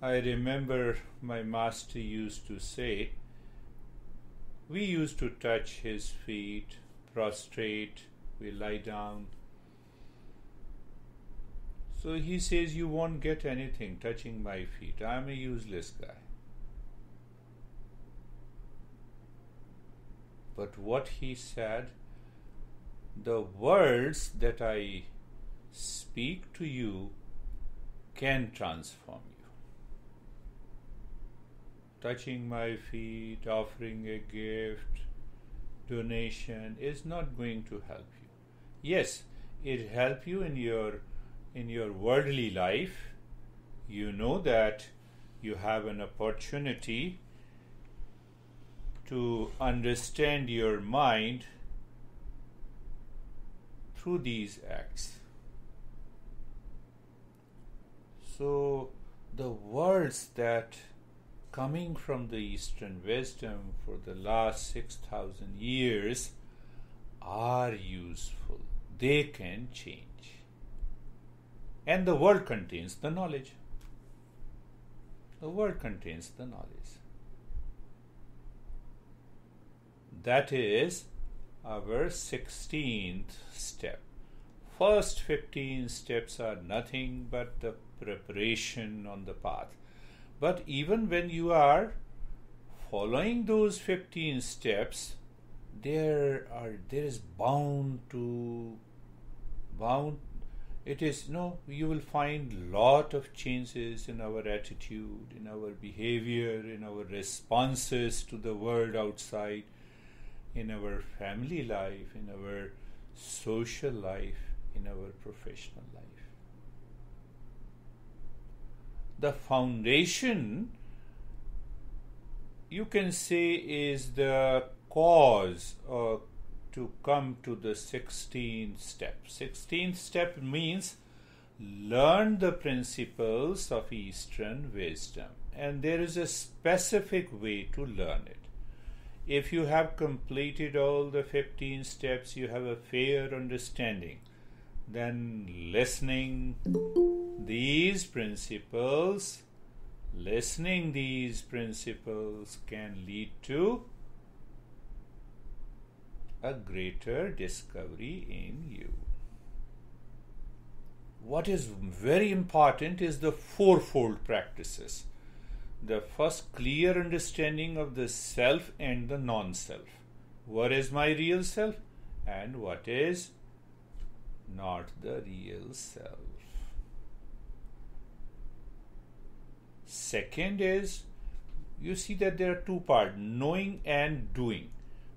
I remember my master used to say, we used to touch his feet, prostrate, we lie down. So he says, You won't get anything touching my feet. I'm a useless guy. But what he said, the words that I speak to you can transform you. Touching my feet, offering a gift, donation is not going to help you. Yes, it help you in your in your worldly life. You know that you have an opportunity to understand your mind through these acts. So, the words that coming from the Eastern wisdom for the last 6,000 years are useful. They can change. And the world contains the knowledge. The world contains the knowledge. That is our 16th step. First 15 steps are nothing but the preparation on the path. But even when you are following those 15 steps, there are there is bound to bound it is no you will find lot of changes in our attitude in our behavior in our responses to the world outside in our family life in our social life in our professional life the foundation you can say is the cause uh, to come to the 16th step 16th step means learn the principles of eastern wisdom. And there is a specific way to learn it. If you have completed all the 15 steps you have a fair understanding then listening these principles. Listening these principles can lead to a greater discovery in you. What is very important is the fourfold practices. The first clear understanding of the self and the non self what is my real self and what is not the real self. Second is you see that there are two parts knowing and doing.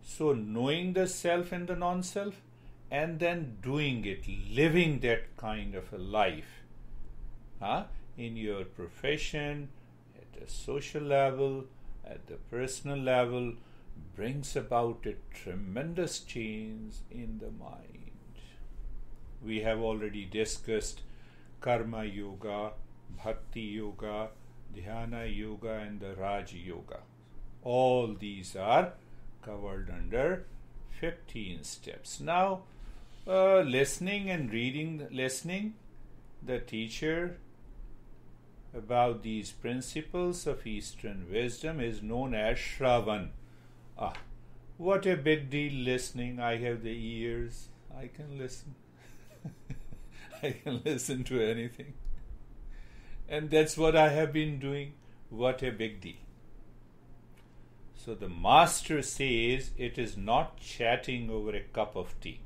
So, knowing the self and the non self, and then doing it, living that kind of a life huh? in your profession, at the social level, at the personal level, brings about a tremendous change in the mind we have already discussed karma yoga, bhakti yoga, dhyana yoga, and the Raj yoga. All these are covered under 15 steps. Now, uh, listening and reading, listening, the teacher about these principles of Eastern wisdom is known as Shravan. Ah, what a big deal listening. I have the ears, I can listen. I can listen to anything. And that's what I have been doing. What a big deal. So the master says it is not chatting over a cup of tea.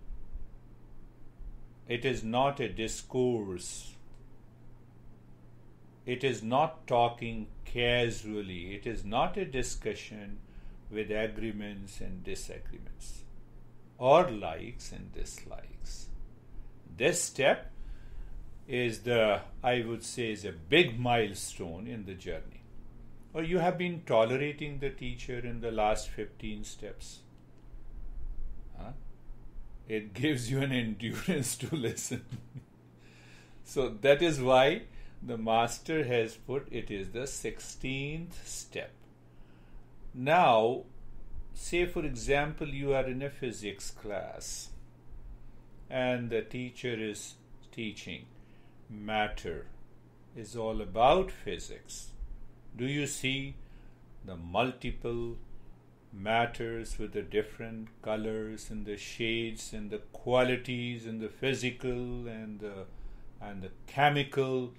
It is not a discourse. It is not talking casually. It is not a discussion with agreements and disagreements or likes and dislikes. This step is the, I would say, is a big milestone in the journey. Or you have been tolerating the teacher in the last 15 steps. Huh? It gives you an endurance to listen. so that is why the master has put it is the 16th step. Now, say for example, you are in a physics class and the teacher is teaching matter is all about physics. Do you see the multiple matters with the different colors and the shades and the qualities and the physical and the and the chemical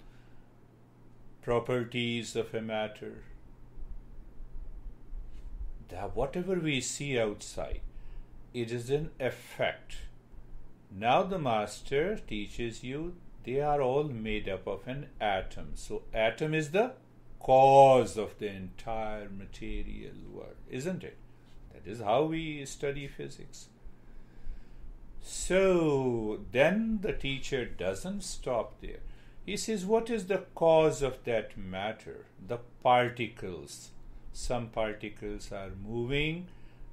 properties of a matter? That whatever we see outside it is an effect. Now the master teaches you they are all made up of an atom so atom is the cause of the entire material world isn't it? That is how we study physics. So then the teacher doesn't stop there. He says, What is the cause of that matter? The particles. Some particles are moving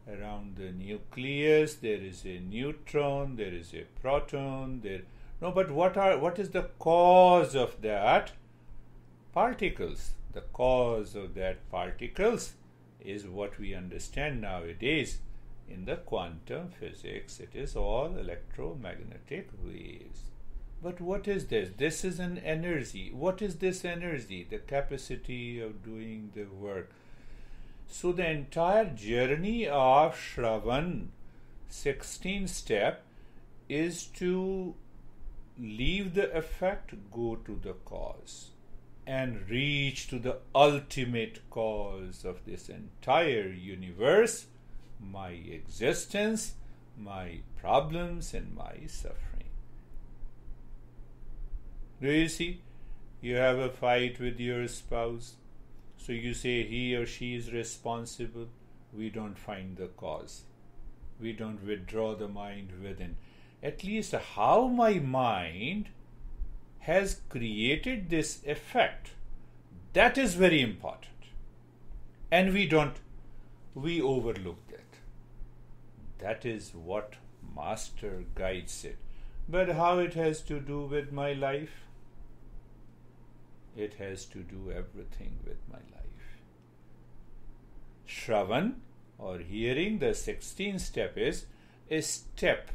around the nucleus. There is a neutron, there is a proton, there no, but what are what is the cause of that? Particles. The cause of that particles is what we understand nowadays in the quantum physics. It is all electromagnetic waves. But what is this? This is an energy. What is this energy? The capacity of doing the work. So the entire journey of Shravan, 16 step, is to leave the effect, go to the cause and reach to the ultimate cause of this entire universe, my existence, my problems, and my suffering. Do you see? You have a fight with your spouse, so you say he or she is responsible. We don't find the cause. We don't withdraw the mind within. At least, how my mind has created this effect. That is very important. And we don't, we overlook that. That is what Master guides it. But how it has to do with my life? It has to do everything with my life. Shravan or hearing, the 16th step is a step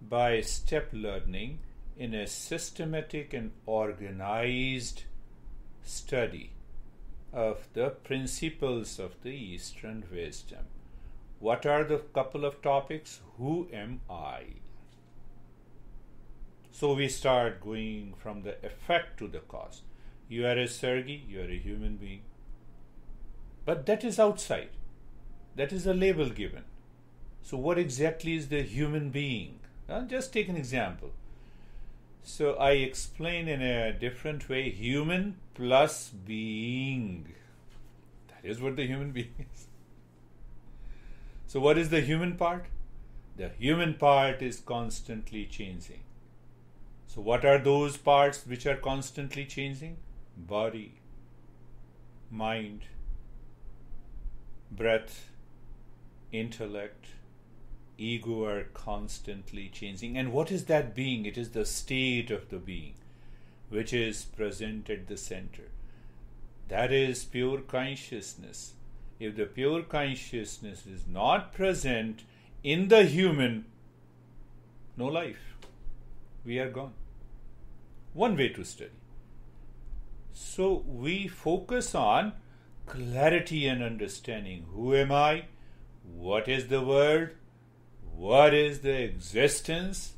by step learning in a systematic and organized study of the principles of the Eastern wisdom. What are the couple of topics? Who am I? So we start going from the effect to the cause. You are a Sergi, you are a human being. But that is outside. That is a label given. So, what exactly is the human being? I'll just take an example. So I explain in a different way human plus being. That is what the human being is. So, what is the human part? The human part is constantly changing. So, what are those parts which are constantly changing? Body, mind, breath, intellect, ego are constantly changing. And what is that being? It is the state of the being which is present at the center. That is pure consciousness. If the pure consciousness is not present in the human, no life. We are gone. One way to study. So we focus on clarity and understanding. Who am I? What is the world? What is the existence?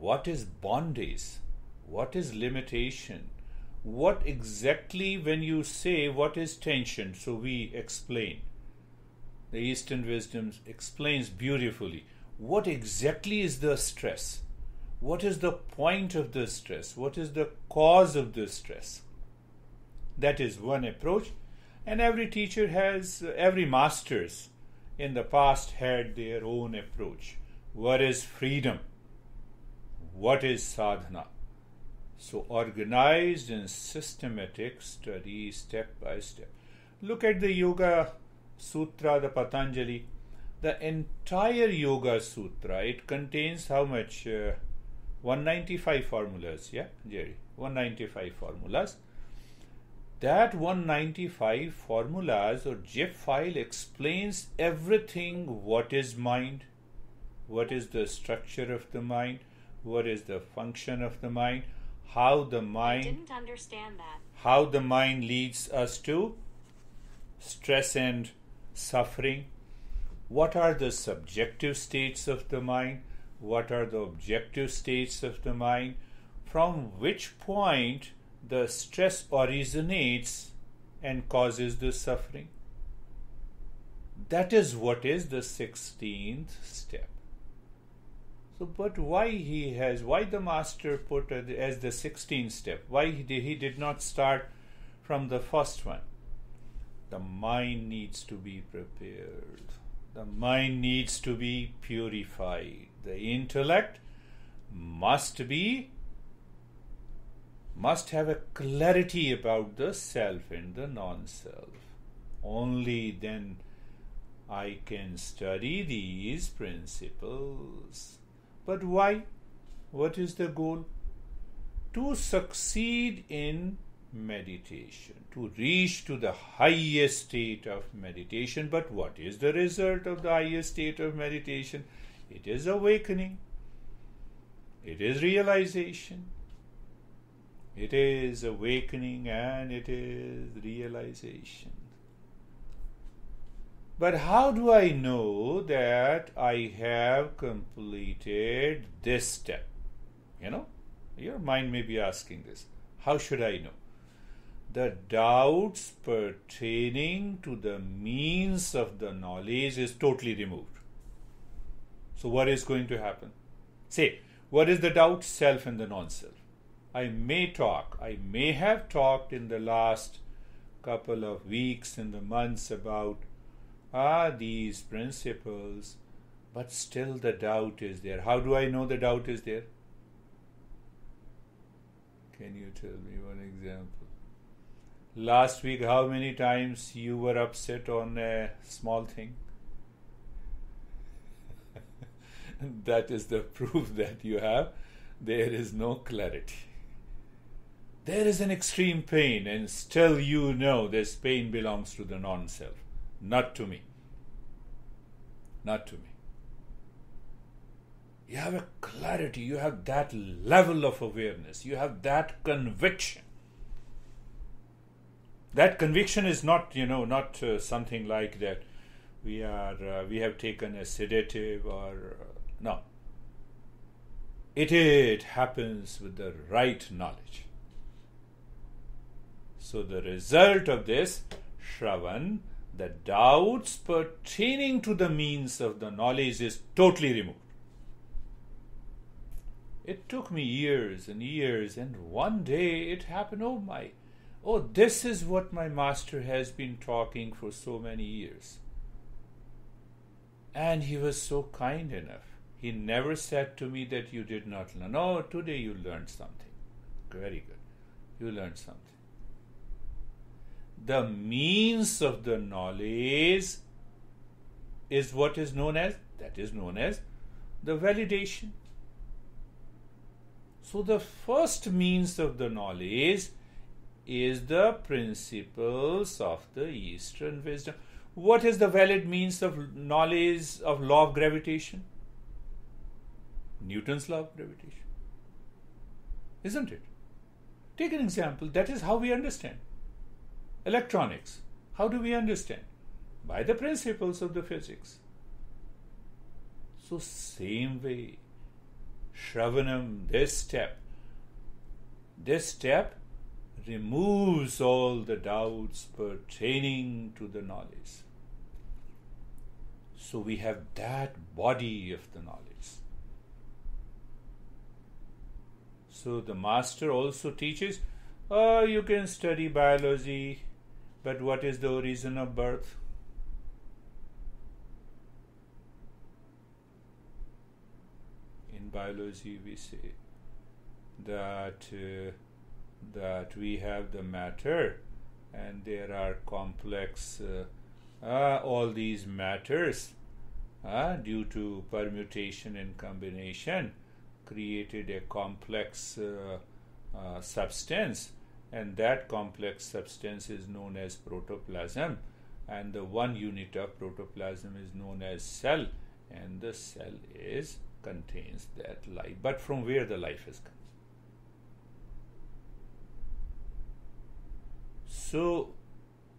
What is bondage? What is limitation? What exactly, when you say what is tension, so we explain. The Eastern wisdom explains beautifully what exactly is the stress? What is the point of the stress? What is the cause of the stress? That is one approach. And every teacher has, every masters in the past had their own approach. What is freedom? What is sadhana? So, organized and systematic study step by step. Look at the Yoga Sutra, the Patanjali. The entire Yoga Sutra, it contains how much? Uh, 195 formulas, yeah, Jerry? 195 formulas that 195 formulas or zip file explains everything what is mind, what is the structure of the mind, what is the function of the mind, how the mind I didn't understand that. how the mind leads us to stress and suffering. What are the subjective states of the mind? What are the objective states of the mind? From which point the stress originates and causes the suffering? That is what is the 16th step. So, but why he has, why the master put as the 16th step? Why he he did not start from the first one? The mind needs to be prepared. The mind needs to be purified. The intellect must be must have a clarity about the self and the non-self. Only then I can study these principles. But why? What is the goal? To succeed in meditation, to reach to the highest state of meditation. But what is the result of the highest state of meditation? It is awakening, it is realization. It is awakening and it is realization. But how do I know that I have completed this step? You know, your mind may be asking this. How should I know? The doubts pertaining to the means of the knowledge is totally removed. So, what is going to happen? Say, what is the doubt? Self and the non self. I may talk, I may have talked in the last couple of weeks and the months about are these principles, but still the doubt is there. How do I know the doubt is there? Can you tell me one example? Last week, how many times you were upset on a small thing? that is the proof that you have. There is no clarity. There is an extreme pain, and still you know this pain belongs to the non self not to me. Not to me. You have a clarity, you have that level of awareness, you have that conviction. That conviction is not, you know, not uh, something like that. We are, uh, we have taken a sedative or uh, no. It, it happens with the right knowledge. So the result of this, Shravan, the doubts pertaining to the means of the knowledge is totally removed. It took me years and years, and one day it happened. Oh my, oh, this is what my master has been talking for so many years. And he was so kind enough. He never said to me that you did not learn. Oh, today you learned something. Very good. You learned something the means of the knowledge is what is known as that is known as the validation. So the first means of the knowledge is the principles of the eastern wisdom. What is the valid means of knowledge of law of gravitation? Newton's law of gravitation. Isn't it? Take an example. That is how we understand electronics. How do we understand? By the principles of the physics. So, same way, Shravanam, this step, this step removes all the doubts pertaining to the knowledge. So, we have that body of the knowledge. So, the master also teaches uh, you can study biology but what is the origin of birth? In biology, we say that uh, that we have the matter, and there are complex uh, uh, all these matters uh, due to permutation and combination created a complex uh, uh, substance and that complex substance is known as protoplasm. And the one unit of protoplasm is known as cell. And the cell is contains that life. But from where the life is come So,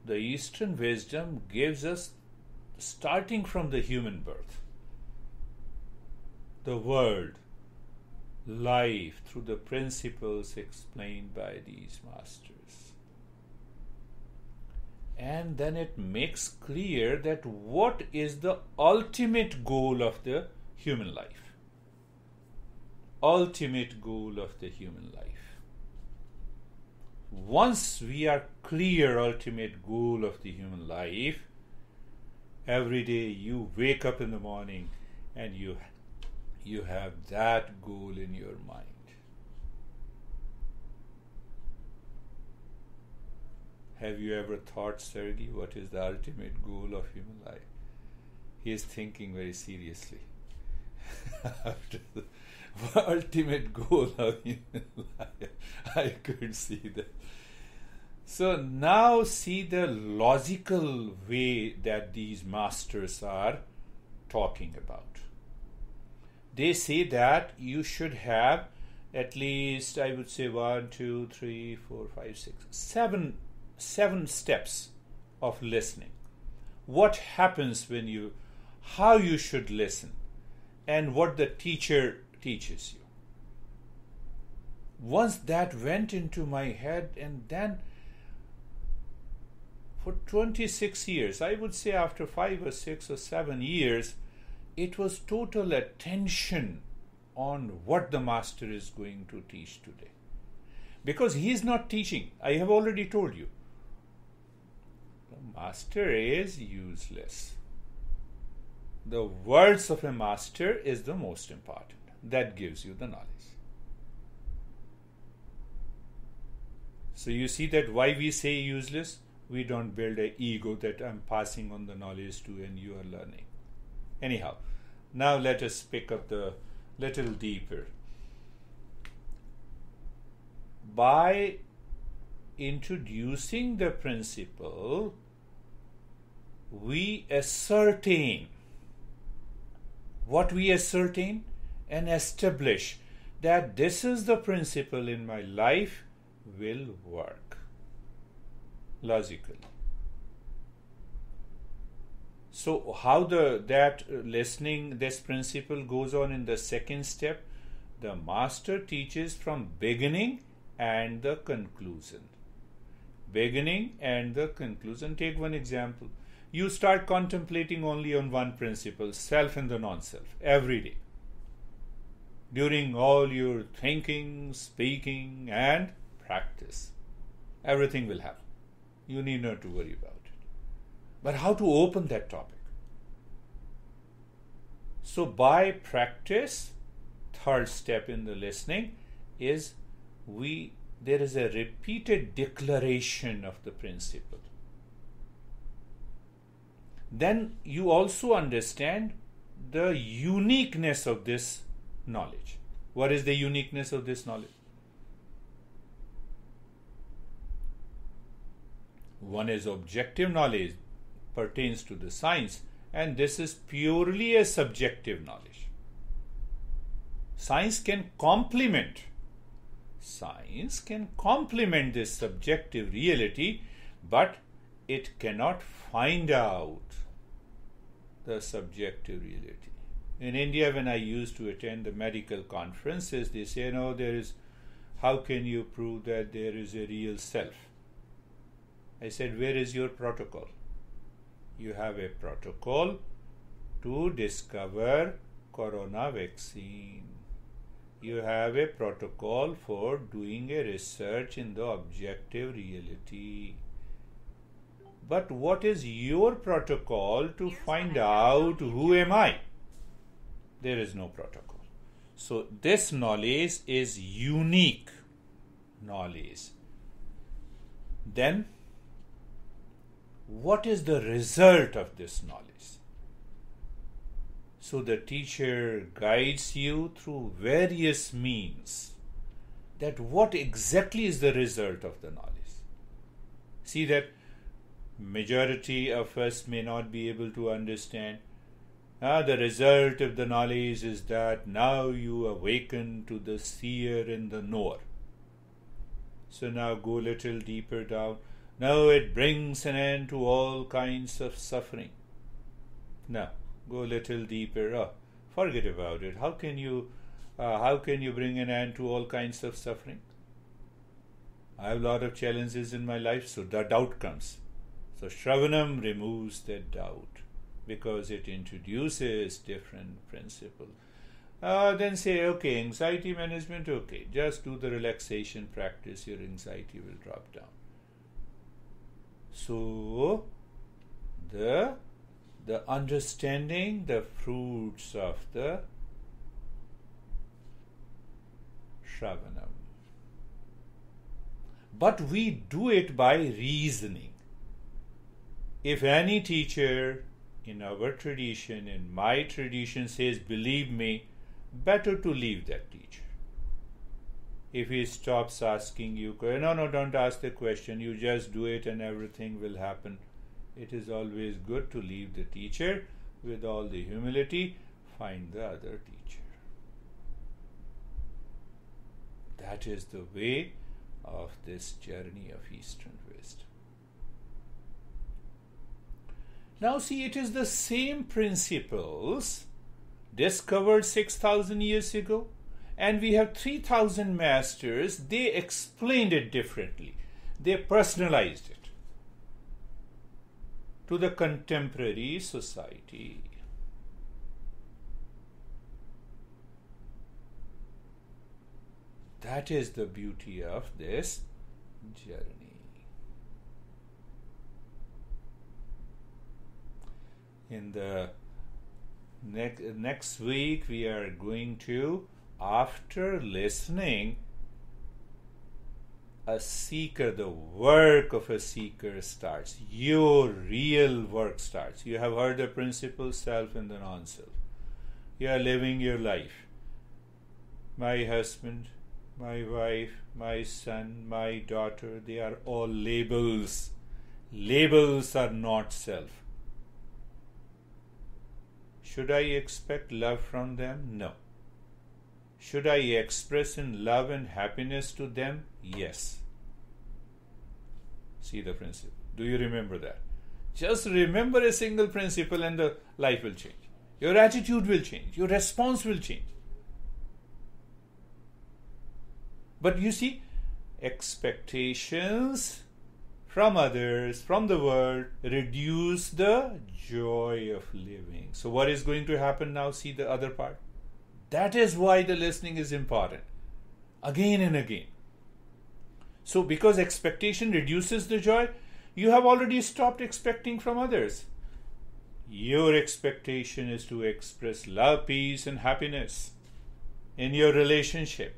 the Eastern wisdom gives us starting from the human birth, the world, life through the principles explained by these masters. And then it makes clear that what is the ultimate goal of the human life. Ultimate goal of the human life once we are clear ultimate goal of the human life every day you wake up in the morning and you you have that goal in your mind. Have you ever thought sergey what is the ultimate goal of human life? He is thinking very seriously. After the ultimate goal of human life i could see that. So now see the logical way that these masters are talking about. They say that you should have at least, I would say, one, two, three, four, five, six, seven, seven steps of listening. What happens when you, how you should listen, and what the teacher teaches you. Once that went into my head, and then for 26 years, I would say after five or six or seven years, it was total attention on what the master is going to teach today. Because he is not teaching, I have already told you. The master is useless. The words of a master is the most important. That gives you the knowledge. So you see that why we say useless? we don't build a ego that I'm passing on the knowledge to and you are learning. Anyhow, now let us pick up the little deeper. By introducing the principle, we ascertain what we ascertain and establish that this is the principle in my life will work logically. So how the that listening this principle goes on in the second step, the master teaches from beginning and the conclusion. Beginning and the conclusion. Take one example. You start contemplating only on one principle, self and the non-self, every day. During all your thinking, speaking, and practice, everything will happen. You need not to worry about. But how to open that topic? So, by practice, third step in the listening is we there is a repeated declaration of the principle. Then you also understand the uniqueness of this knowledge. What is the uniqueness of this knowledge? One is objective knowledge, pertains to the science, and this is purely a subjective knowledge. Science can complement science can complement this subjective reality, but it cannot find out the subjective reality. In India, when I used to attend the medical conferences, they say, no, there is, how can you prove that there is a real self? I said, Where is your protocol? You have a protocol to discover corona vaccine. You have a protocol for doing a research in the objective reality. But what is your protocol to find out who am I? There is no protocol. So, this knowledge is unique knowledge. Then what is the result of this knowledge? So the teacher guides you through various means that what exactly is the result of the knowledge. See that majority of us may not be able to understand. Ah, the result of the knowledge is that now you awaken to the seer and the knower. So now go a little deeper down No, it brings an end to all kinds of suffering. Now, go a little deeper. Oh, forget about it. How can you, uh, how can you bring an end to all kinds of suffering? I have a lot of challenges in my life, so the doubt comes. So Shravanam removes that doubt because it introduces different principle. Uh, then say, okay, anxiety management, okay, just do the relaxation practice, your anxiety will drop down. So, the the understanding the fruits of the Shravanam. But we do it by reasoning. If any teacher in our tradition, in my tradition, says, Believe me, better to leave that teacher. If he stops asking you, no, no, don't ask the question, you just do it and everything will happen. It is always good to leave the teacher with all the humility, find the other teacher. That is the way of this journey of Eastern wisdom. Now, see, it is the same principles discovered 6,000 years ago, and we have 3,000 masters. They explained it differently, they personalized it to the contemporary society. That is the beauty of this journey. in the next next week we are going to after listening a seeker the work of a seeker starts. Your real work starts. You have heard the principle self and the non-self. You are living your life. My husband my wife my son my daughter they are all labels. Labels are not self. Should I expect love from them? No. Should I express in love and happiness to them? Yes. See the principle. Do you remember that? Just remember a single principle and the life will change. Your attitude will change. Your response will change. But you see, expectations from others, from the world, reduce the joy of living. So, what is going to happen now? See the other part. That is why the listening is important. Again and again. So, because expectation reduces the joy, you have already stopped expecting from others. Your expectation is to express love, peace, and happiness in your relationship.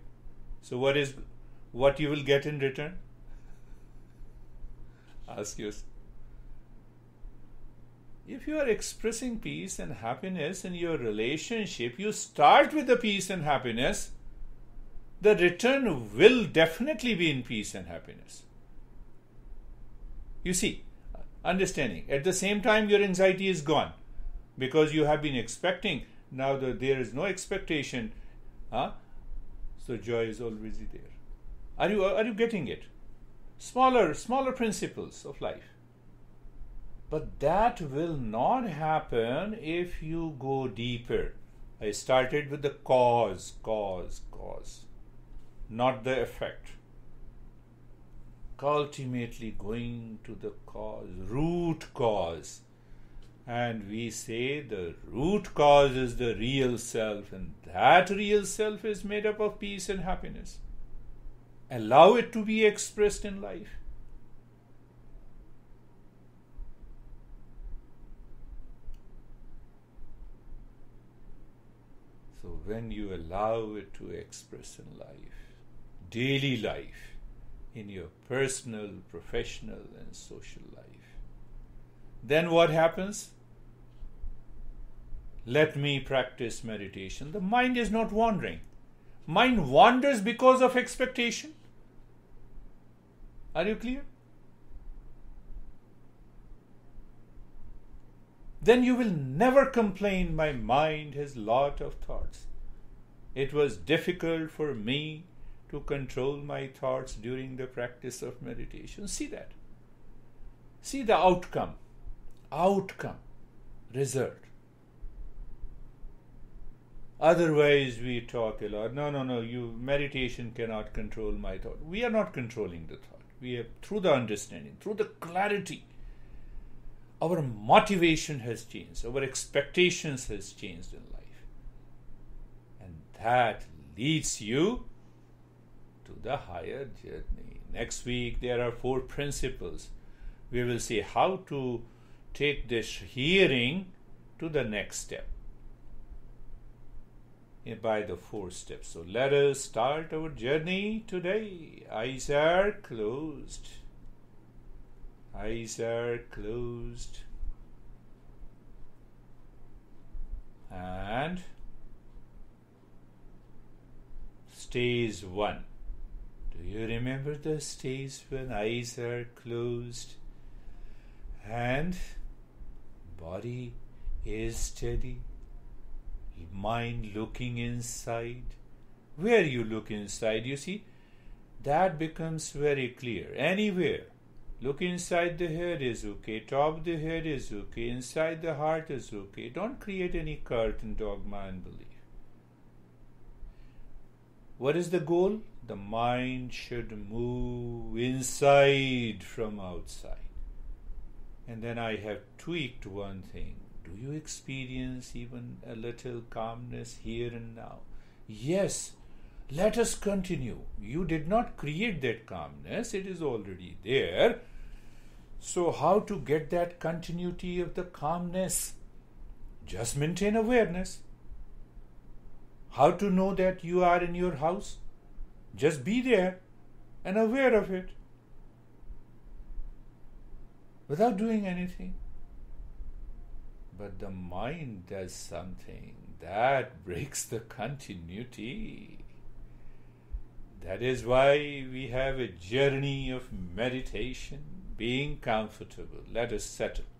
So, what is what you will get in return? ask you if you are expressing peace and happiness in your relationship, you start with the peace and happiness, the return will definitely be in peace and happiness. You see, understanding. At the same time, your anxiety is gone because you have been expecting. Now there is no expectation, huh? so joy is always there. Are you are you getting it? smaller, smaller principles of life. But that will not happen if you go deeper. I started with the cause, cause, cause, not the effect. Ultimately, going to the cause, root cause. And we say the root cause is the real self, and that real self is made up of peace and happiness allow it to be expressed in life. So, when you allow it to express in life, daily life, in your personal, professional, and social life, then what happens? Let me practice meditation. The mind is not wandering. Mind wanders because of expectation. Are you clear? Then you will never complain, my mind has lot of thoughts. It was difficult for me to control my thoughts during the practice of meditation. See that. See the outcome, outcome, result. Otherwise, we talk a lot. No, no, no. You meditation cannot control my thought. We are not controlling the thought. We have through the understanding, through the clarity. Our motivation has changed. Our expectations has changed in life, that leads you to the higher journey. Next week there are four principles. We will see how to take this hearing to the next step eh, by the four steps. So let us start our journey today. Eyes are closed. Eyes are closed. And stage one. Do you remember the stage when eyes are closed and body is steady? mind looking inside. Where you look inside, you see, that becomes very clear. Anywhere. Look inside the head is okay, top of the head is okay, inside the heart is okay. Don't create any cult and dogma and belief. What is the goal? The mind should move inside from outside. And then I have tweaked one thing do you experience even a little calmness here and now? Yes, let us continue. You did not create that calmness, it is already there. So, how to get that continuity of the calmness? Just maintain awareness. How to know that you are in your house? Just be there and aware of it without doing anything. But the mind does something that breaks the continuity. That is why we have a journey of meditation, being comfortable. Let us settle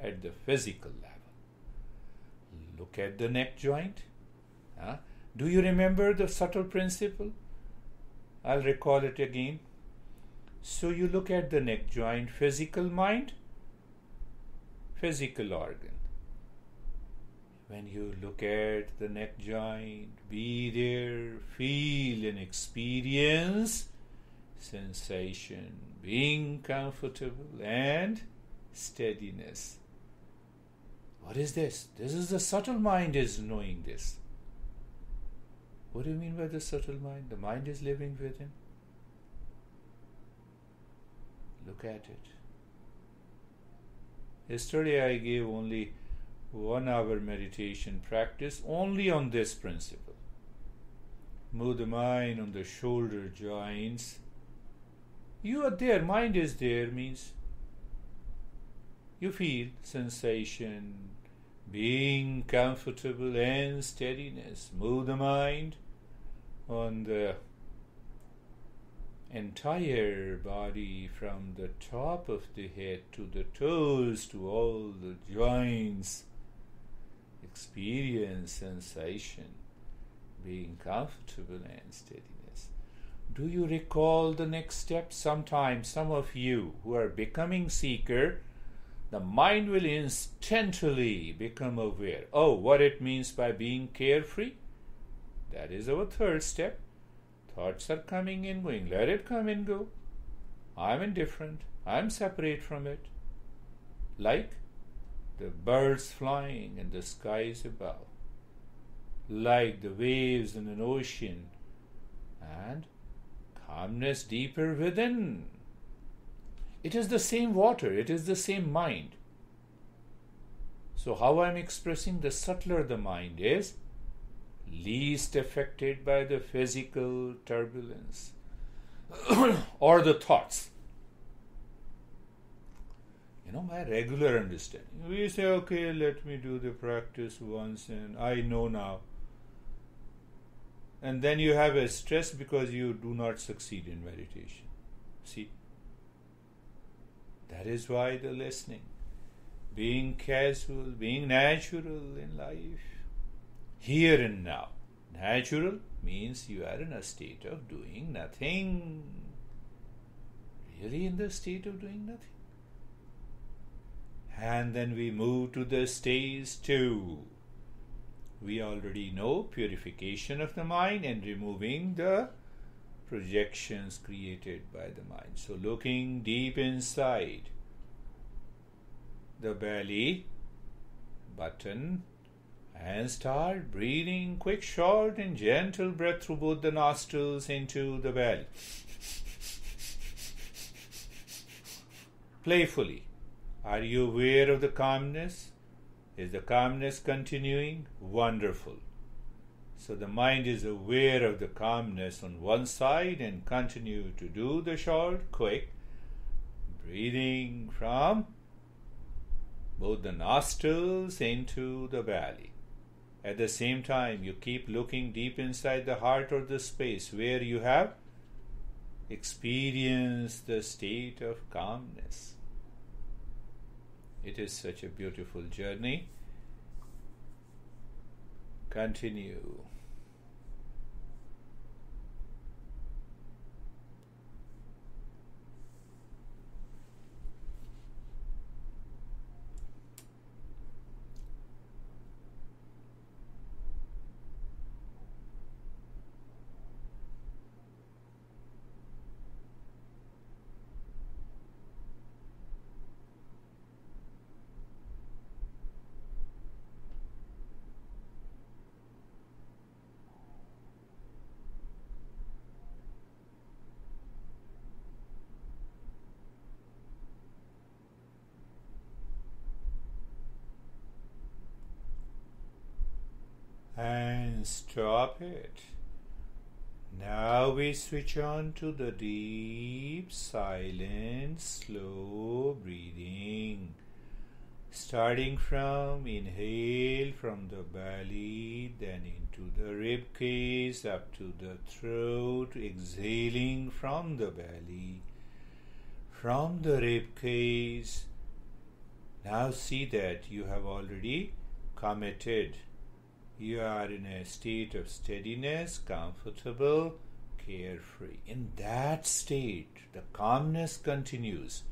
at the physical level. Look at the neck joint. Do you remember the subtle principle? I'll recall it again. So you look at the neck joint, physical mind, physical organ. When you look at the neck joint, be there, feel and experience sensation, being comfortable and steadiness. What is this? This is the subtle mind is knowing this. What do you mean by the subtle mind? The mind is living within. Look at it. Yesterday I gave only one hour meditation practice only on this principle. Move the mind on the shoulder joints. You are there, mind is there means you feel sensation, being comfortable and steadiness. Move the mind on the entire body from the top of the head to the toes to all the joints experience sensation, being comfortable and steadiness. Do you recall the next step? Sometimes some of you who are becoming seeker, the mind will instantly become aware. Oh, what it means by being carefree? That is our third step. Thoughts are coming and going. Let it come and go. I'm indifferent. I'm separate from it. Like the birds flying in the skies above, like the waves in an ocean, and calmness deeper within. It is the same water, it is the same mind. So, how I'm expressing the subtler the mind is, least affected by the physical turbulence or the thoughts You know my regular understanding. We say, okay, let me do the practice once and I know now. And then you have a stress because you do not succeed in meditation. See? That is why the listening, being casual, being natural in life, here and now. Natural means you are in a state of doing nothing. Really in the state of doing nothing? And then we move to the stage two. We already know purification of the mind and removing the projections created by the mind. So, looking deep inside the belly button and start breathing quick, short, and gentle breath through both the nostrils into the belly. Playfully. Are you aware of the calmness? Is the calmness continuing? Wonderful. So the mind is aware of the calmness on one side and continue to do the short, quick breathing from both the nostrils into the belly. At the same time, you keep looking deep inside the heart or the space where you have experienced the state of calmness. It is such a beautiful journey. Continue. and stop it. Now we switch on to the deep, silent, slow breathing. Starting from inhale from the belly, then into the rib cage, up to the throat, exhaling from the belly, from the rib cage. Now see that you have already committed you are in a state of steadiness, comfortable, carefree. In that state, the calmness continues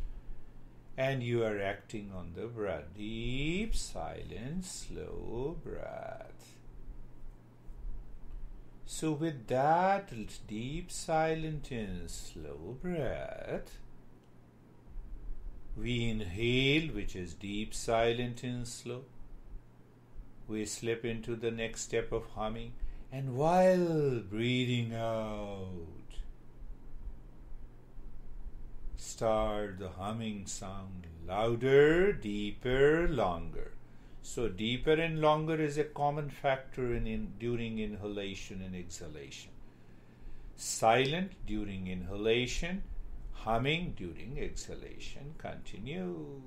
and you are acting on the breath. Deep, silent, slow breath. So, with that deep, silent, and slow breath, we inhale, which is deep, silent, and slow we slip into the next step of humming, and while breathing out, start the humming sound louder, deeper, longer. So, deeper and longer is a common factor in, in during inhalation and exhalation. Silent during inhalation, humming during exhalation. Continue.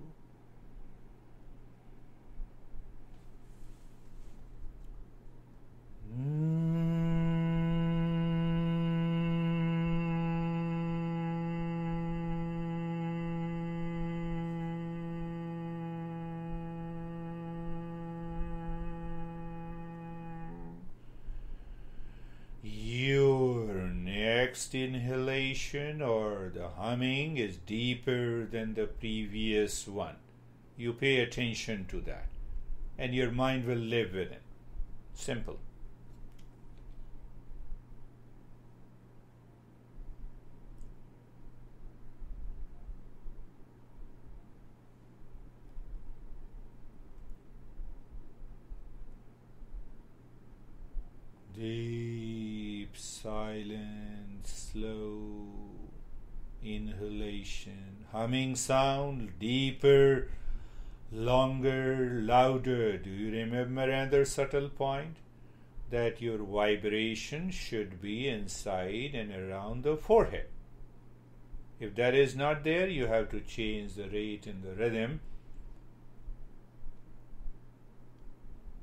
Your next inhalation or the humming is deeper than the previous one. You pay attention to that, and your mind will live with it. Simple. Deep, silent, slow inhalation, humming sound, deeper, longer, louder. Do you remember another subtle point? That your vibration should be inside and around the forehead. If that is not there, you have to change the rate and the rhythm.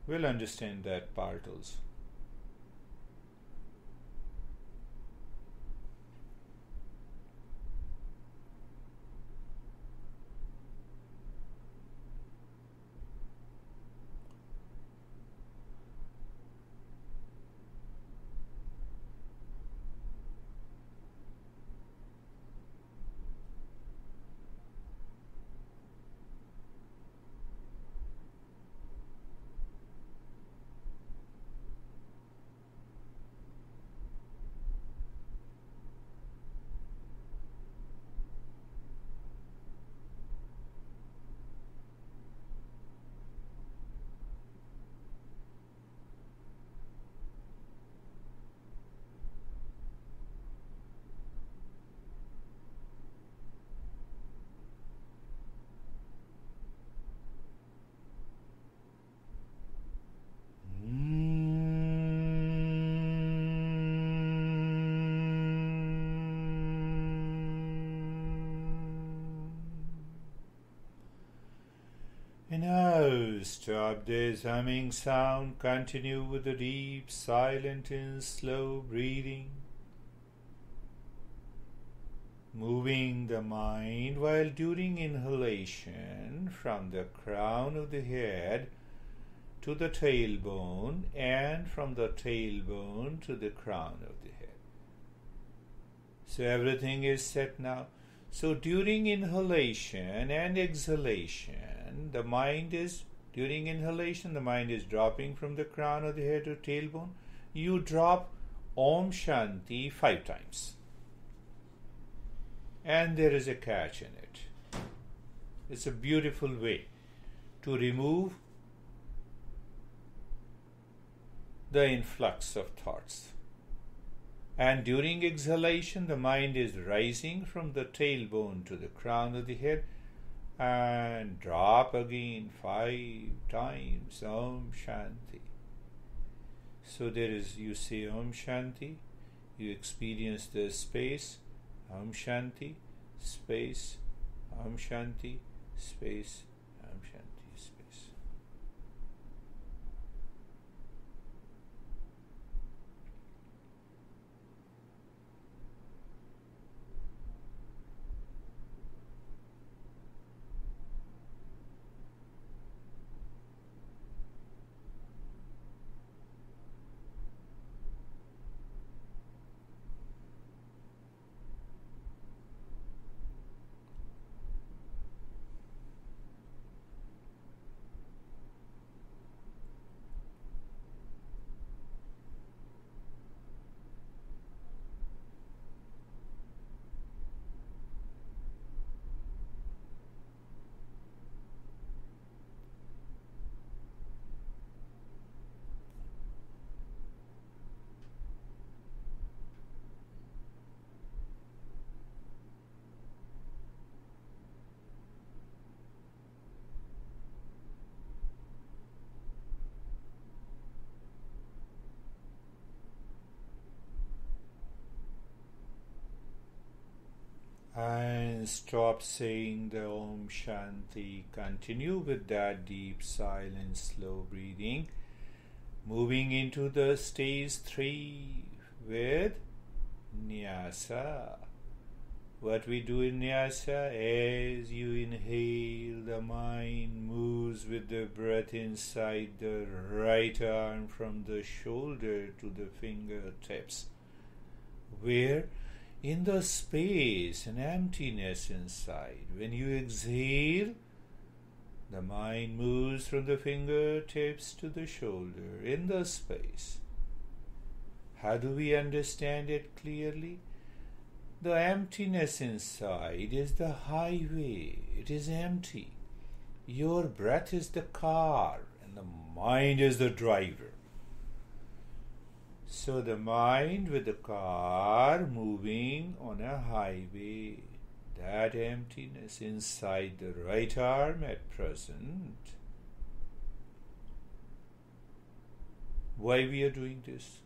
We'll understand that part also. This humming sound. Continue with the deep, silent, and slow breathing. Moving the mind while during inhalation from the crown of the head to the tailbone and from the tailbone to the crown of the head. So everything is set now. So during inhalation and exhalation, the mind is, during inhalation, the mind is dropping from the crown of the head to tailbone. You drop Om Shanti five times. And there is a catch in it. It's a beautiful way to remove the influx of thoughts. And during exhalation, the mind is rising from the tailbone to the crown of the head and drop again five times Om Shanti. So there is, you say Om Shanti, you experience the space, Om Shanti, space, Om Shanti, space, Om Shanti, space. and stop saying the Om Shanti. Continue with that deep, silent, slow breathing. Moving into the stage three with Nyasa. What we do in Nyasa, is you inhale, the mind moves with the breath inside the right arm from the shoulder to the fingertips. Where in the space and emptiness inside. When you exhale, the mind moves from the fingertips to the shoulder in the space. How do we understand it clearly? The emptiness inside is the highway, it is empty. Your breath is the car, and the mind is the driver. So the mind with the car moving on a highway, that emptiness inside the right arm at present. Why we are doing this?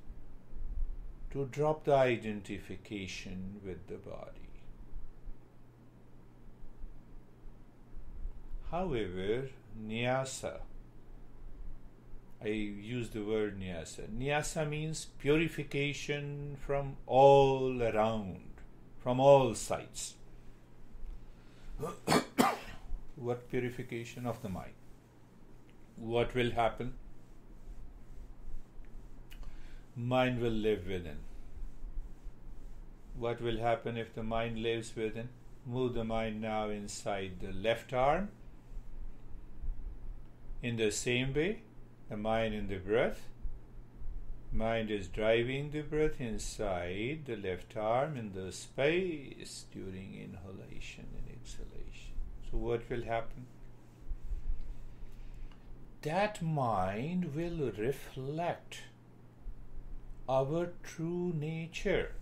To drop the identification with the body. However, nyasa I use the word nyasa. Nyasa means purification from all around, from all sides. what purification of the mind? What will happen? Mind will live within. What will happen if the mind lives within? Move the mind now inside the left arm. In the same way, the mind in the breath. Mind is driving the breath inside the left arm in the space during inhalation and exhalation. So, what will happen? That mind will reflect our true nature.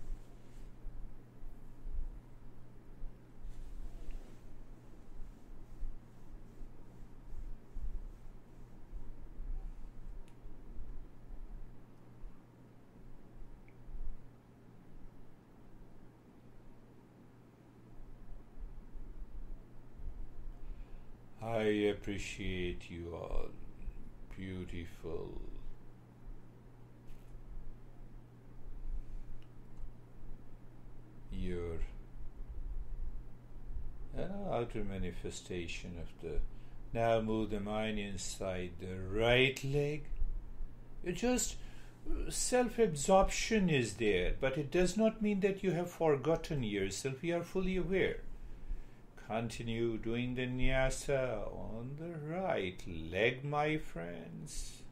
I appreciate you all. beautiful. Your uh, outer manifestation of the. Now move the mind inside the right leg. You just self absorption is there, but it does not mean that you have forgotten yourself. You are fully aware. Continue doing the nyasa on the right leg, my friends.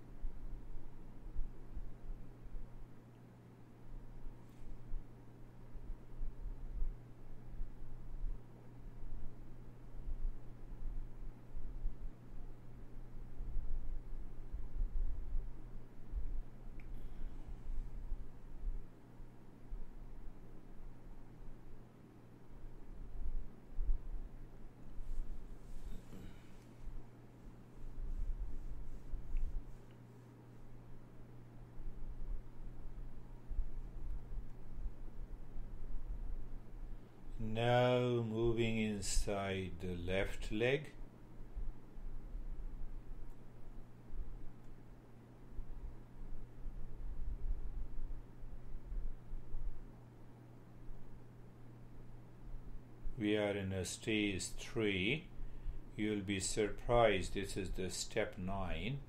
Now moving inside the left leg. We are in a stage 3. You'll be surprised. This is the step 9.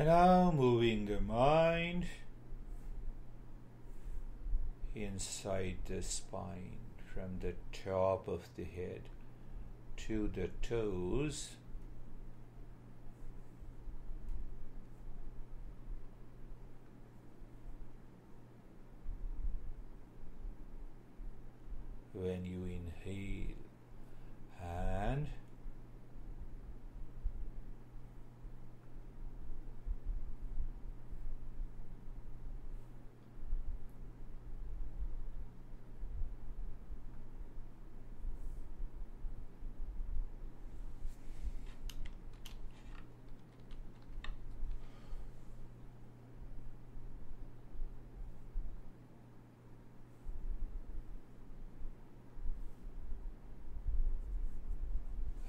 And now moving the mind inside the spine from the top of the head to the toes. When you inhale and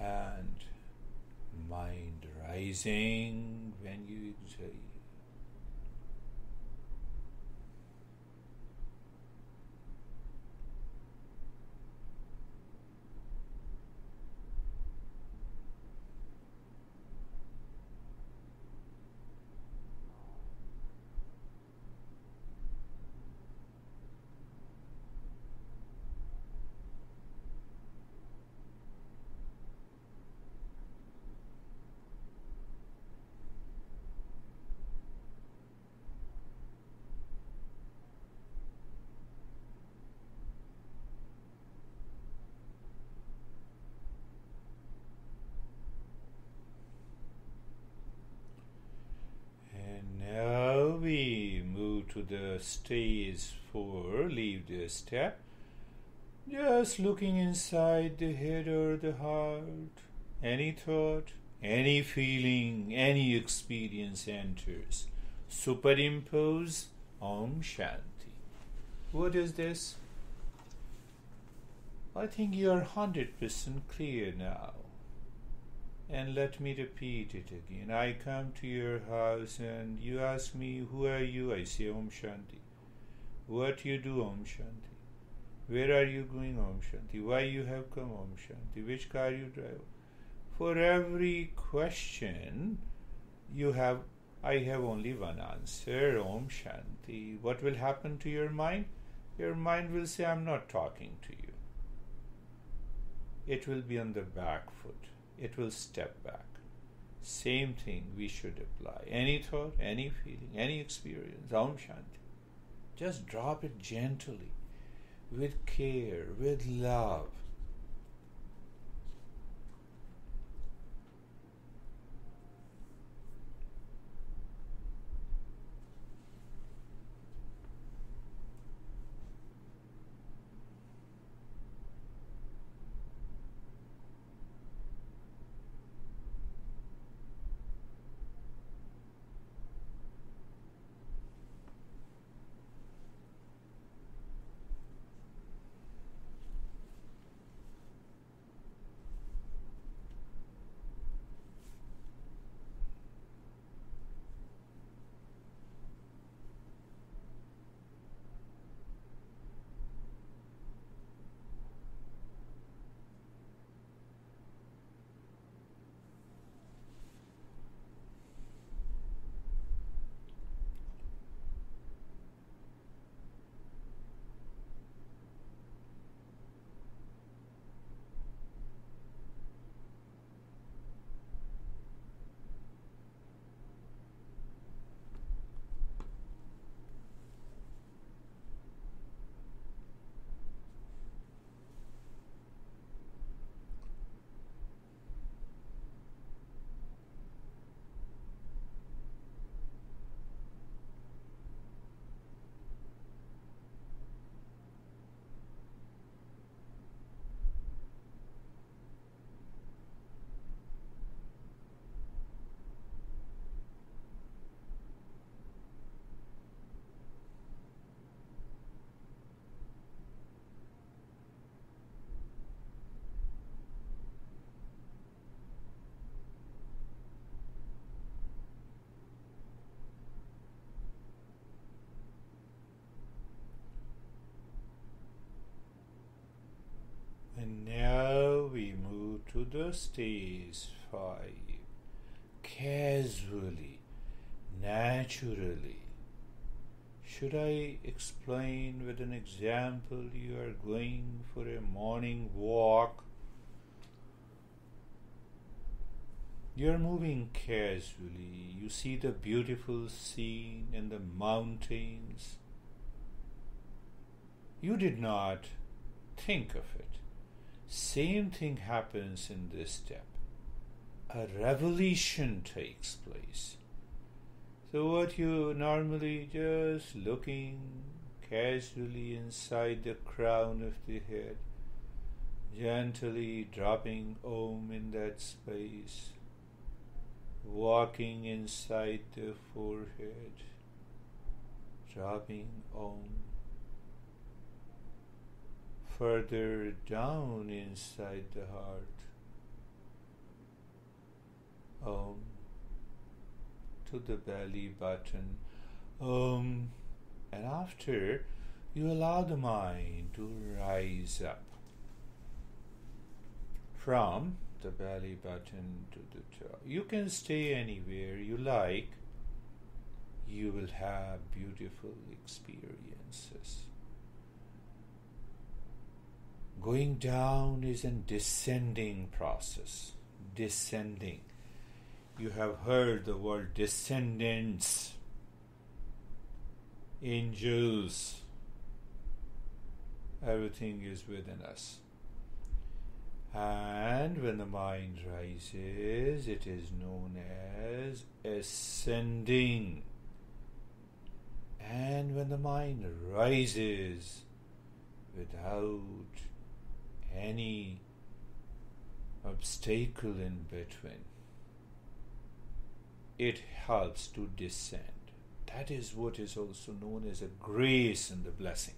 and mind rising when you exhale. And now we move stage four, leave the step. Just looking inside the head or the heart. Any thought, any feeling, any experience enters. Superimpose Om Shanti. What is this? I think you are 100% clear now. And let me repeat it again. I come to your house and you ask me, Who are you? I say, Om Shanti. What you do, Om Shanti? Where are you going, Om Shanti? Why you have come, Om Shanti? Which car you drive? For every question, you have, I have only one answer, Om Shanti. What will happen to your mind? Your mind will say, I'm not talking to you. It will be on the back foot it will step back. Same thing we should apply. Any thought, any feeling, any experience, Om Shanti. Just drop it gently, with care, with love. To five. Casually, naturally. Should I explain with an example? You are going for a morning walk. You are moving casually. You see the beautiful scene and the mountains. You did not think of it. Same thing happens in this step. A revelation takes place. So, what you normally just looking casually inside the crown of the head, gently dropping Om in that space, walking inside the forehead, dropping Om further down inside the heart. Om to the belly button. Om. And after, you allow the mind to rise up from the belly button to the top. You can stay anywhere you like. You will have beautiful experiences. Going down is a descending process. Descending. You have heard the word descendants, angels. Everything is within us. And when the mind rises, it is known as ascending. And when the mind rises without any obstacle in between. It helps to descend. That is what is also known as a grace and the blessing.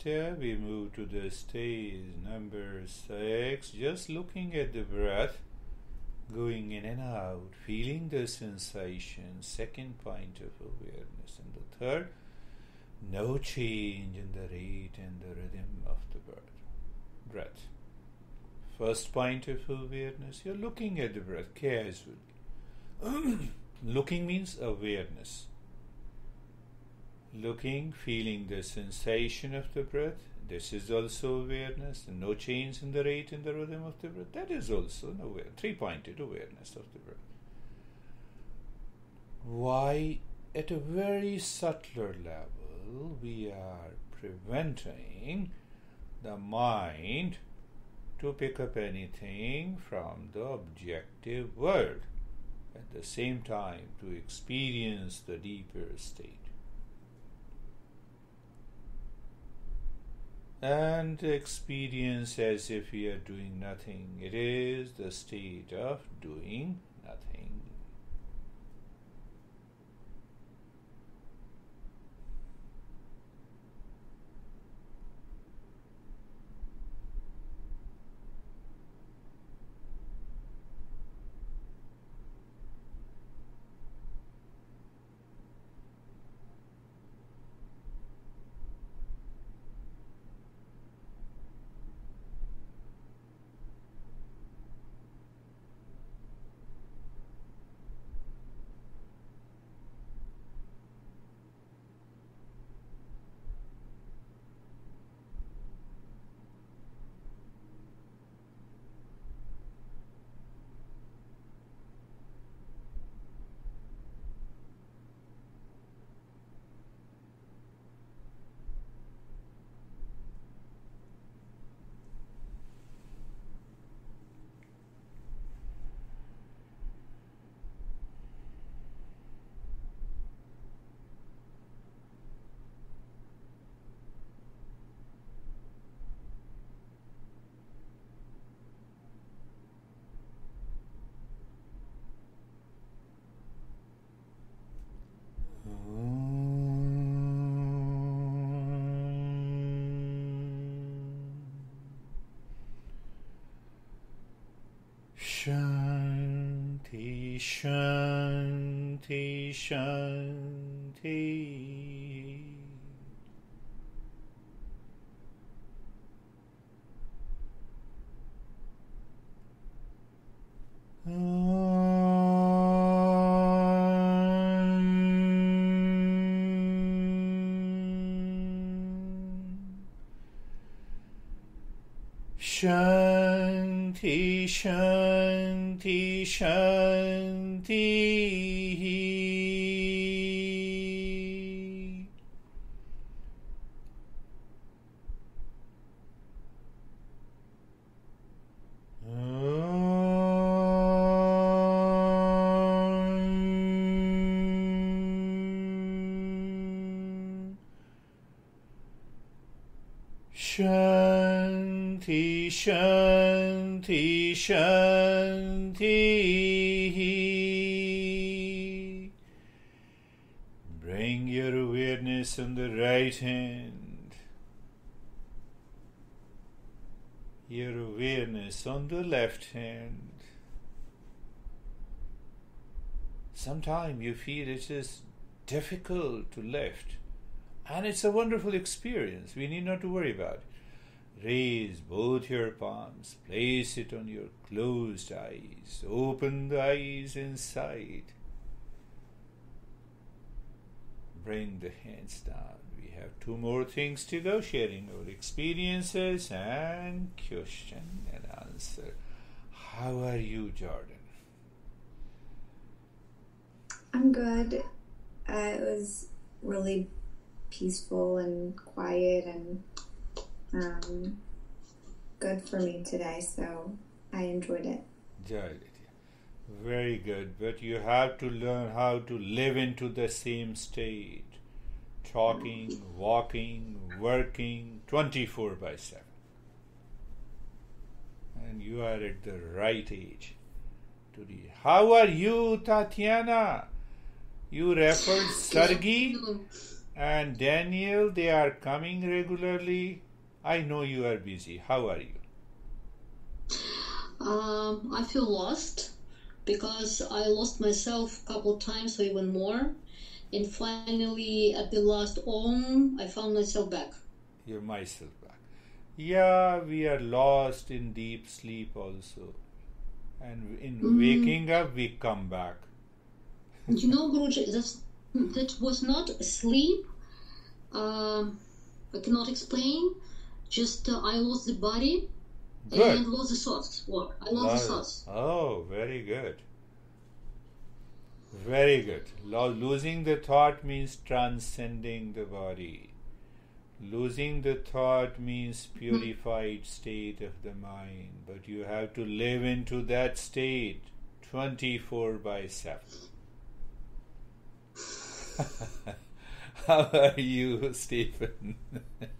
Step, we move to the stage number six, just looking at the breath going in and out, feeling the sensation, second point of awareness, and the third, no change in the rate and the rhythm of the breath. breath. First point of awareness, you're looking at the breath casually. looking means awareness looking, feeling the sensation of the breath. This is also awareness, no change in the rate and the rhythm of the breath. That is also an three-pointed awareness of the breath. Why, at a very subtler level, we are preventing the mind to pick up anything from the objective world, at the same time to experience the deeper state. And experience as if we are doing nothing. It is the state of doing Shanti, Shanti. Shanti, Shanti, Shanti, Shanti. Bring your awareness on the right hand, your awareness on the left hand. Sometimes you feel it is difficult to lift, and it's a wonderful experience. We need not to worry about it. Raise both your palms, place it on your closed eyes, open the eyes inside. Bring the hands down. We have two more things to go, sharing our experiences and question and answer. How are you, Jordan? I'm good. Uh, it was really peaceful and quiet and um, good for me today, so I enjoyed it. Enjoyed it. Very good. But you have to learn how to live into the same state. Talking, walking, working 24 by 7. And you are at the right age to the. How are you, Tatiana? You referred Sargi? And Daniel, they are coming regularly. I know you are busy. How are you? Um, I feel lost because I lost myself a couple times or even more. And finally, at the last Om, I found myself back. You're myself back. Yeah, we are lost in deep sleep also. And in Mm. waking up, we come back. You know, Guruji, that's, that was not sleep. Um I cannot explain. Just uh, I lost the body Good. and lost the thoughts. What? I lost the thoughts. Oh, very good. Very good. Lo- losing the thought means transcending the body. Losing the thought means purified state of the mind, but you have to live into that state 24 by 7. How are you, Stephen?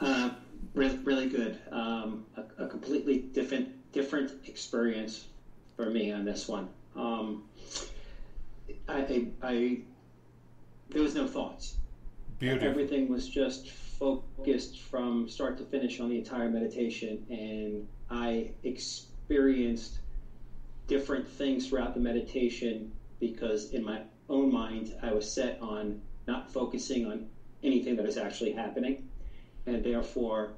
Uh, really, really good. Um, a, a completely different, different experience for me on this one. Um, I, I, I, there was no thoughts. Beautiful. Everything was just focused from start to finish on the entire meditation, and I experienced different things throughout the meditation because in my own mind I was set on not focusing on anything that is actually happening, and therefore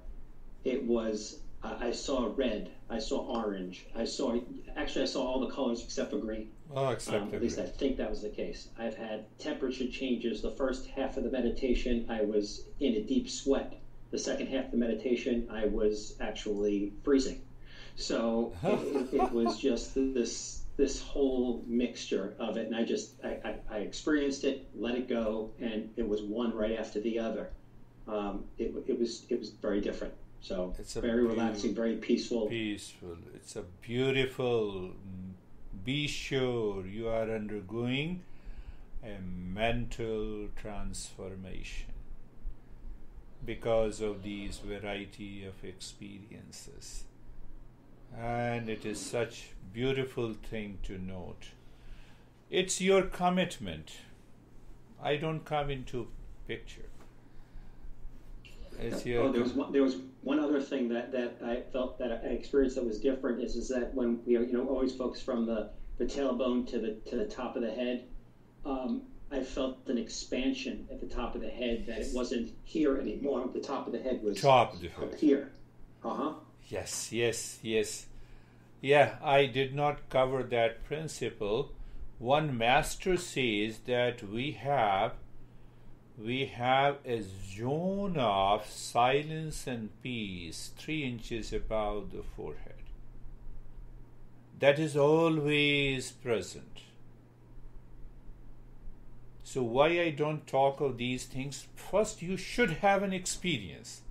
it was uh, I saw red, I saw orange, I saw actually I saw all the colors except for green. Oh, except Um, at least I think that was the case. I've had temperature changes. The first half of the meditation, I was in a deep sweat. The second half of the meditation, I was actually freezing. So it, it, it was just this this whole mixture of it, and I just I, I, I experienced it, let it go, and it was one right after the other. Um, it, it was it was very different. So It's a very beau- relaxing, very peaceful. peaceful. It's a beautiful. Be sure you are undergoing a mental transformation because of these variety of experiences. And it is such beautiful thing to note. It's your commitment. I don't come into picture. It's your Oh, there was one, there was one other thing that, that I felt that I experienced that was different is, is that when we are, you know always focus from the, the tailbone to the to the top of the head, um, I felt an expansion at the top of the head that it wasn't here anymore. The top of the head was top of the head. here. Uh huh. Yes, yes, yes. Yeah, I did not cover that principle. One master says that we have we have a zone of silence and peace three inches above the forehead. That is always present. So why I don't talk of these things? First you should have an experience.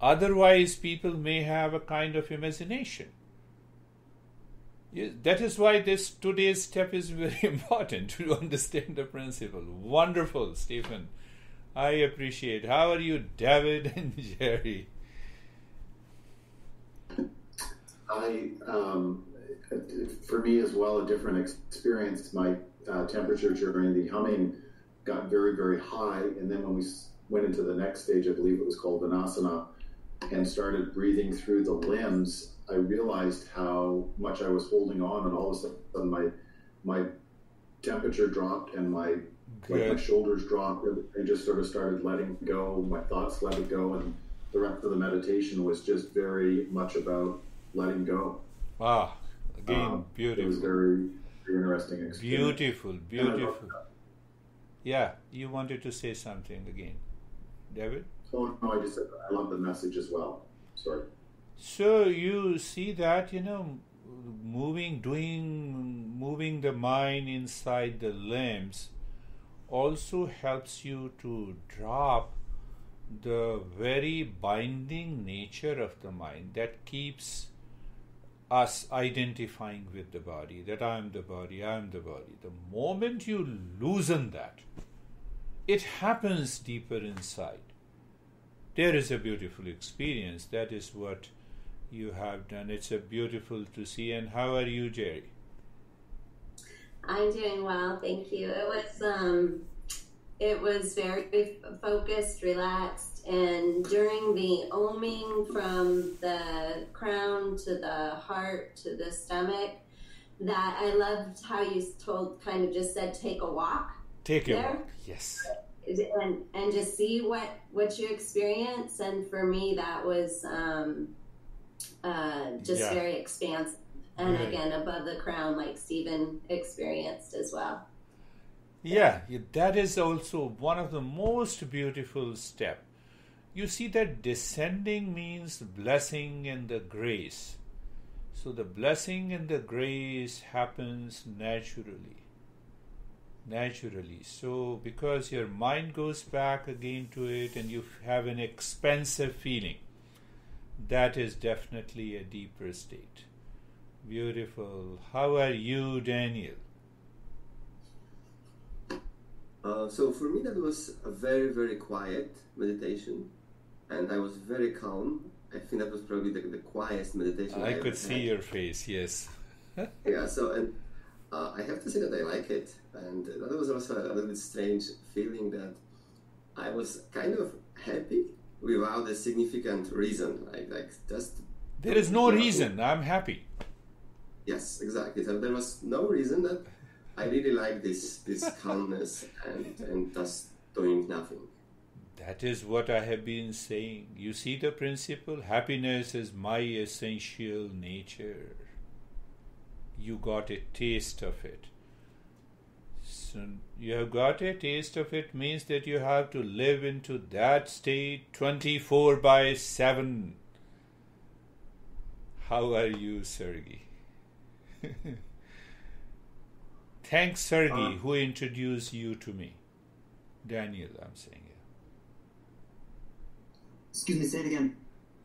Otherwise, people may have a kind of imagination. That is why this today's step is very important to understand the principle. Wonderful, Stephen. I appreciate. How are you, David and Jerry? I, um, for me as well, a different experience. My uh, temperature during the humming got very, very high, and then when we went into the next stage, I believe it was called Vinasana, and started breathing through the limbs, I realized how much I was holding on, and all of a sudden my my temperature dropped and my like my shoulders dropped. I just sort of started letting go. My thoughts let it go, and the rest of the meditation was just very much about letting go. Ah, again, Um, It was beautiful. very, very interesting experience. Beautiful, beautiful. Yeah, you wanted to say something again, David? Oh no, I just said I love the message as well. Sorry. So you see that you know, moving, doing, moving the mind inside the limbs also helps you to drop the very binding nature of the mind that keeps us identifying with the body that I am the body, I am the body. The moment you loosen that, it happens deeper inside. There is a beautiful experience. That is what you have done. It's a beautiful to see. And how are you, Jerry? I'm doing well, thank you. It was um, it was very focused, relaxed, and during the oming from the crown to the heart to the stomach, that I loved how you told, kind of just said, take a walk. Take a walk. Yes. And and just see what what you experience, and for me, that was um, uh, just yeah. very expansive and right. again above the crown like Stephen experienced as well. Yeah, that is also one of the most beautiful step. You see that descending means blessing and the grace. So the blessing and the grace happens naturally. Naturally. So because your mind goes back again to it and you have an expansive feeling, that is definitely a deeper state. Beautiful. How are you, Daniel? Uh, so for me, that was a very, very quiet meditation, and I was very calm. I think that was probably the, the quietest meditation. I, I could see had. your face. Yes. yeah. So and uh, I have to say that I like it, and that was also a little bit strange feeling that I was kind of happy without a significant reason. Like like just there is no reason. I'm happy. Yes, exactly. So there was no reason that I really like this this calmness and and just doing nothing. That is what I have been saying. You see the principle? Happiness is my essential nature. You got a taste of it. So you have got a taste of it means that you have to live into that state 24 by 7. How are you, Sergey? Thanks, Sergey, uh, who introduced you to me. Daniel, I'm saying. Yeah. Excuse me, say it again.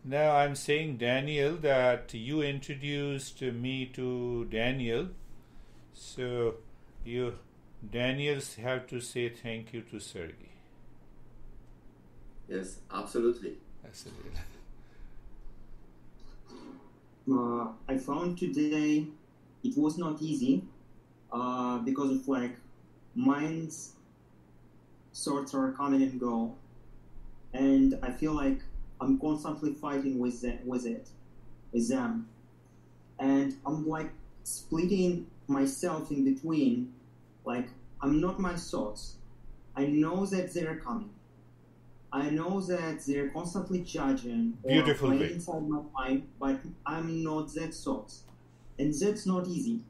Now I'm saying, Daniel, that you introduced me to Daniel. So you, Daniels, have to say thank you to Sergey. Yes, absolutely. Absolutely. Uh, I found today it was not easy uh, because of like minds sorts are coming and go and i feel like i'm constantly fighting with it with it with them and i'm like splitting myself in between like i'm not my thoughts i know that they're coming i know that they're constantly judging Beautiful or inside my mind but i'm not that thoughts and that's not easy.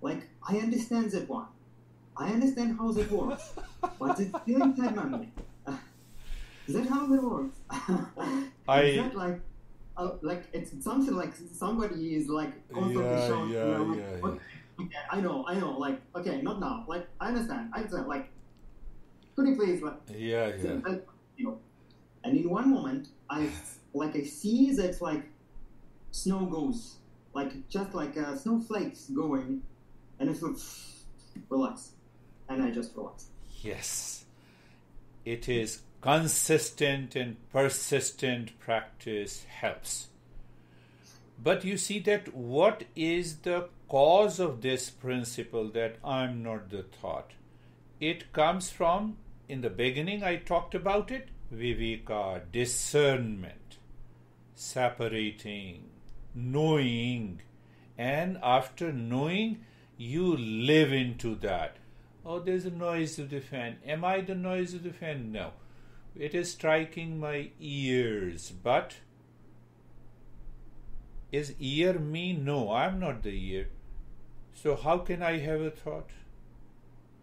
Like, I understand that one. I understand how that works, but it's still inside my mind. Is that how that works? I is that like, uh, like it's something like somebody is like constantly yeah, showing yeah, you know, yeah, okay, yeah. okay, I know, I know, like, okay, not now. Like, I understand. I understand. Like, could you please, like, yeah, yeah. Like, you know, and in one moment, I like I see that like snow goes like just like uh, snowflakes going, and it's like relax, and I just relax. Yes, it is consistent and persistent practice helps. But you see that what is the cause of this principle that I'm not the thought? It comes from, in the beginning, I talked about it, viveka, discernment, separating, knowing. And after knowing you live into that. Oh there's a noise of the fan. Am i the noise of the fan? No it is striking my ears but is ear me? No i'm not the ear. So how can i have a thought?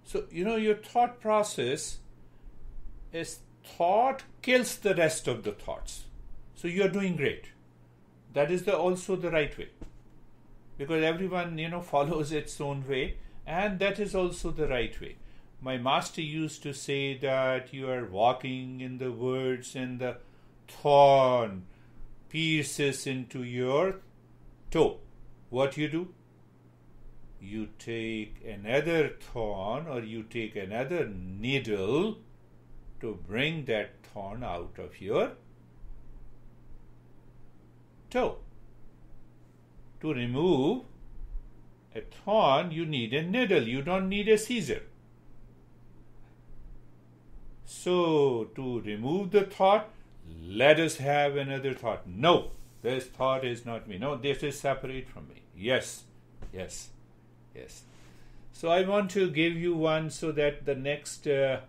So you know your thought process is thought kills the rest of the thoughts. So you're doing great. That is the also the right way. Because everyone you know follows its own way and that is also the right way my master used to say that you are walking in the words and the thorn pierces into your toe. What you do? You take another thorn or you take another needle to bring that thorn out of your toe. To remove a thorn, you need a needle, you don't need a scissor. So, to remove the thought, let us have another thought. No, this thought is not me. No, this is separate from me. Yes, yes, yes. So, I want to give you one so that the next uh,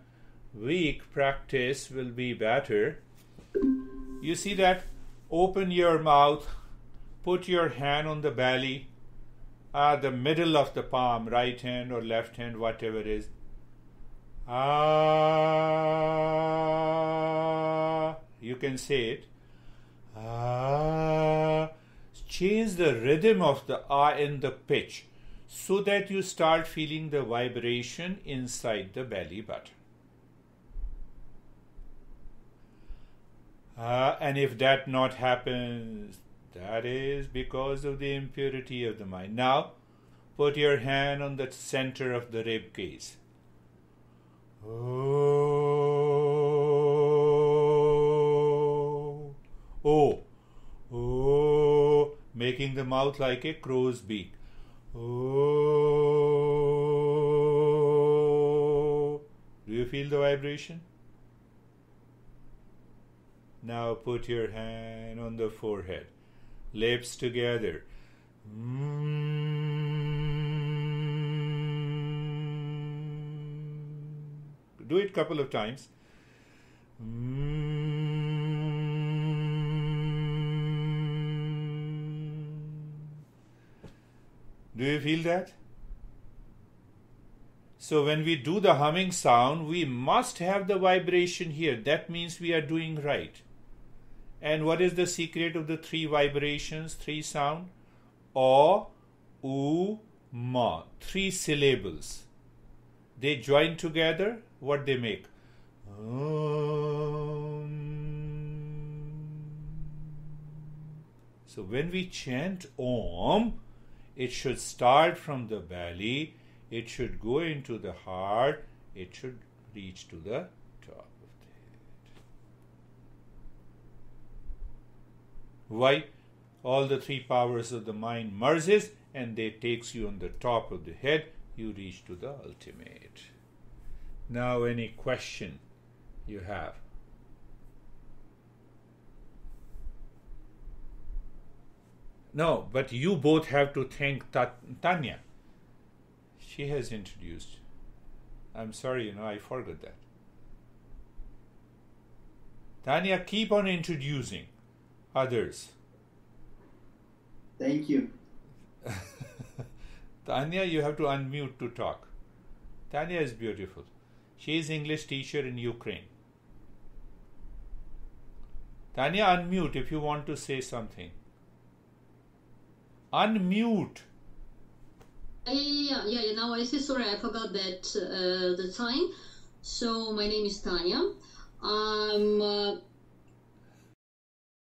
week practice will be better. You see that? Open your mouth, put your hand on the belly, uh, the middle of the palm, right hand or left hand, whatever it is. Ah, you can say it. Ah, change the rhythm of the ah and the pitch so that you start feeling the vibration inside the belly button. Uh, and if that not happens, that is because of the impurity of the mind. Now, put your hand on the center of the rib cage. Oh, oh, oh, making the mouth like a crow's beak. Oh, do you feel the vibration? Now put your hand on the forehead, lips together. Mm. Do it couple of times. Mm. Do you feel that? So when we do the humming sound, we must have the vibration here. That means we are doing right. And what is the secret of the three vibrations, three sound? O, U, Ma. Three syllables. They join together, what they make? Um. So when we chant Om, it should start from the belly, it should go into the heart, it should reach to the top of the head. Why? All the three powers of the mind merges and they takes you on the top of the head, you reach to the ultimate. Now any question you have? No, but you both have to thank Ta- Tanya. She has introduced. I'm sorry, you know, I forgot that. Tanya, keep on introducing others. Thank you. Tanya, you have to unmute to talk. Tanya is beautiful. She is English teacher in Ukraine. Tanya, unmute if you want to say something. Unmute. Yeah, yeah, yeah. Now I say sorry, I forgot that uh, the time. So my name is Tanya. I'm uh,